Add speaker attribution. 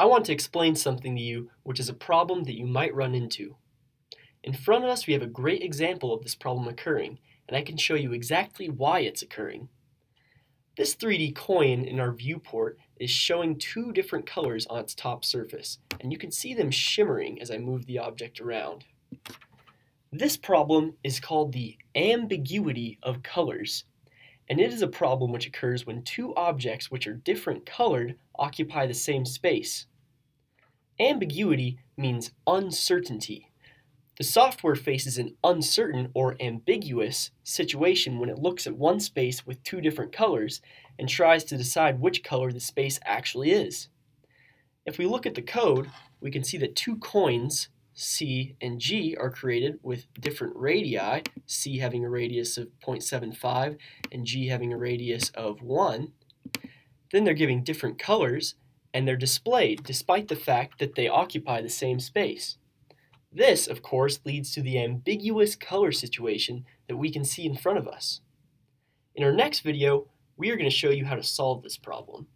Speaker 1: I want to explain something to you which is a problem that you might run into. In front of us we have a great example of this problem occurring, and I can show you exactly why it's occurring. This 3D coin in our viewport is showing two different colors on its top surface, and you can see them shimmering as I move the object around. This problem is called the ambiguity of colors, and it is a problem which occurs when two objects which are different colored occupy the same space. Ambiguity means uncertainty. The software faces an uncertain or ambiguous situation when it looks at one space with two different colors and tries to decide which color the space actually is. If we look at the code, we can see that two coins, C and G, are created with different radii, C having a radius of 0.75 and G having a radius of 1. Then they're giving different colors, and they're displayed despite the fact that they occupy the same space. This, of course, leads to the ambiguous color situation that we can see in front of us. In our next video, we are going to show you how to solve this problem.